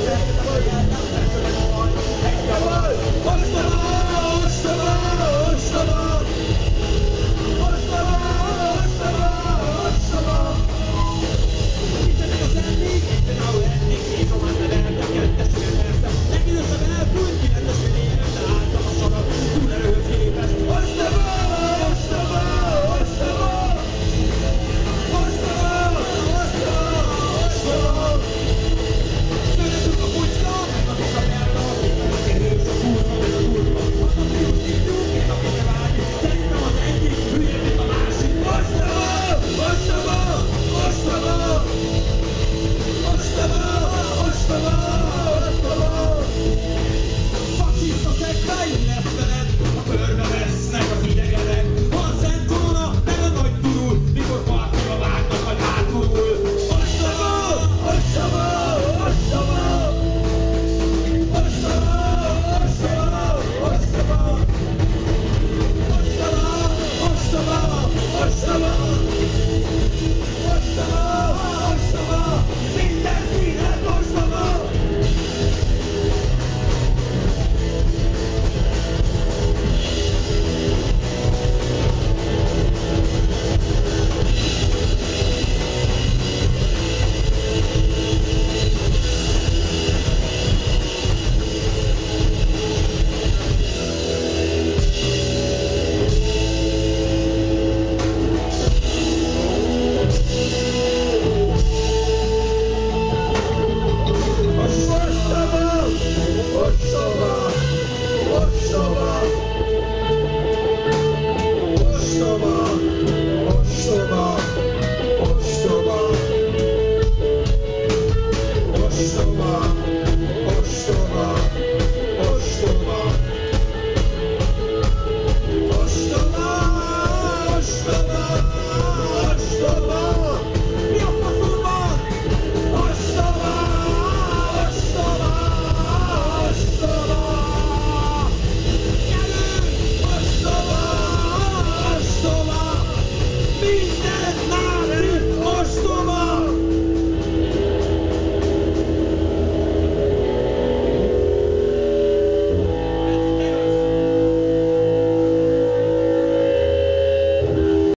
yeah. so long.